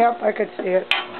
Yep, I could see it.